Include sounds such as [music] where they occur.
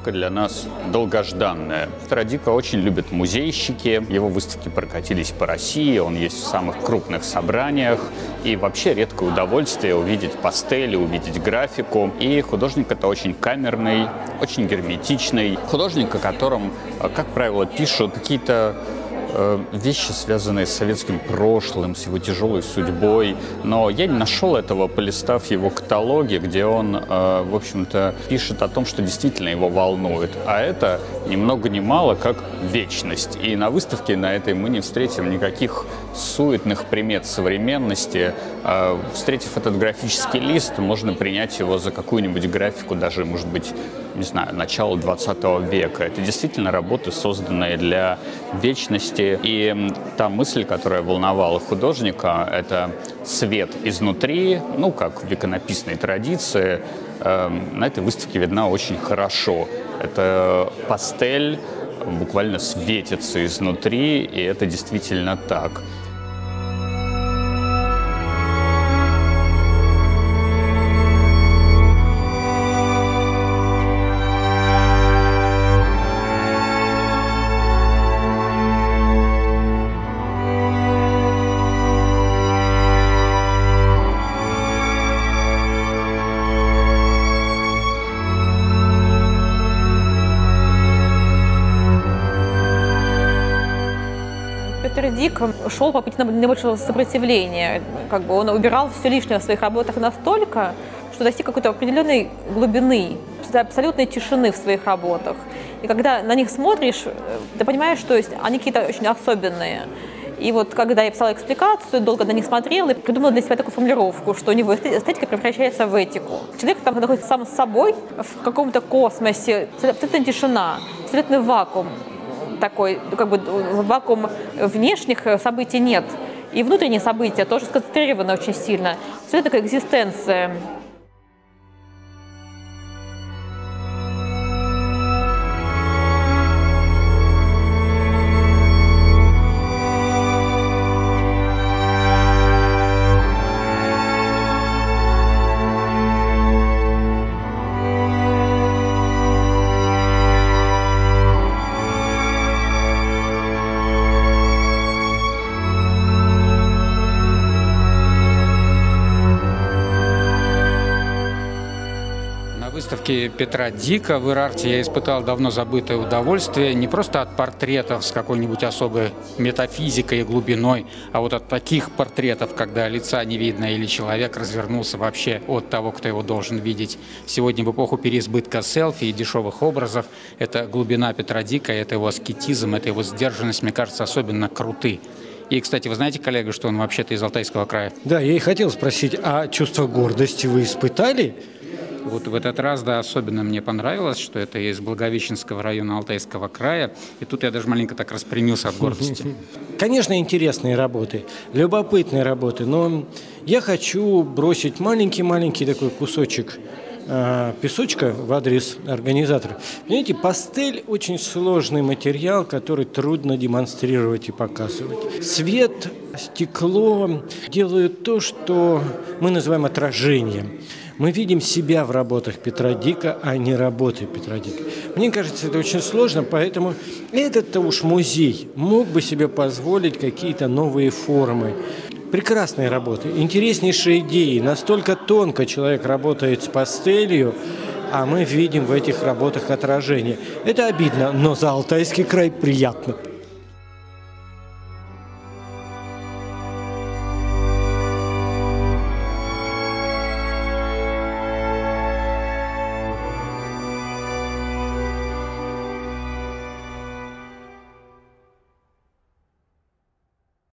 выставка для нас долгожданная. Традика очень любят музейщики, его выставки прокатились по России, он есть в самых крупных собраниях. И вообще редкое удовольствие увидеть пастели, увидеть графику. И художник это очень камерный, очень герметичный. Художник, о котором, как правило, пишут какие-то вещи, связанные с советским прошлым, с его тяжелой судьбой. Но я не нашел этого, полистав его каталоги, где он, э, в общем-то, пишет о том, что действительно его волнует. А это ни много ни мало как вечность. И на выставке на этой мы не встретим никаких суетных примет современности. Э, встретив этот графический лист, можно принять его за какую-нибудь графику, даже, может быть, не знаю, начала 20 века. Это действительно работы, созданные для вечности. И та мысль, которая волновала художника, это свет изнутри, ну, как в иконописной традиции, э, на этой выставке видна очень хорошо. Это пастель буквально светится изнутри, и это действительно так. Дик шел по пути наибольшего сопротивления. Как бы он убирал все лишнее в своих работах настолько, что достиг какой-то определенной глубины, абсолютной тишины в своих работах. И когда на них смотришь, ты понимаешь, что есть, они какие-то очень особенные. И вот когда я писала экспликацию, долго на них смотрела и придумала для себя такую формулировку, что у него эстетика превращается в этику. Человек там находится сам с собой в каком-то космосе, абсолютная тишина, абсолютный вакуум такой, как бы вакуум внешних событий нет. И внутренние события тоже сконцентрированы очень сильно. Все такая экзистенция. Выставке Петра Дика в Ирарте я испытал давно забытое удовольствие не просто от портретов с какой-нибудь особой метафизикой и глубиной, а вот от таких портретов, когда лица не видно или человек развернулся вообще от того, кто его должен видеть. Сегодня в эпоху переизбытка селфи и дешевых образов это глубина Петра Дика, это его аскетизм, это его сдержанность, мне кажется, особенно круты. И, кстати, вы знаете, коллега, что он вообще-то из Алтайского края? Да, я и хотел спросить, а чувство гордости вы испытали? Вот в этот раз, да, особенно мне понравилось, что это из Благовещенского района Алтайского края. И тут я даже маленько так распрямился от гордости. [laughs] Конечно, интересные работы, любопытные работы, но я хочу бросить маленький-маленький такой кусочек а, песочка в адрес организатора. Понимаете, пастель очень сложный материал, который трудно демонстрировать и показывать. Свет, стекло делают то, что мы называем отражением. Мы видим себя в работах Петра Дика, а не работы Петра Дика. Мне кажется, это очень сложно, поэтому этот-то уж музей мог бы себе позволить какие-то новые формы. Прекрасные работы, интереснейшие идеи. Настолько тонко человек работает с пастелью, а мы видим в этих работах отражение. Это обидно, но за Алтайский край приятно.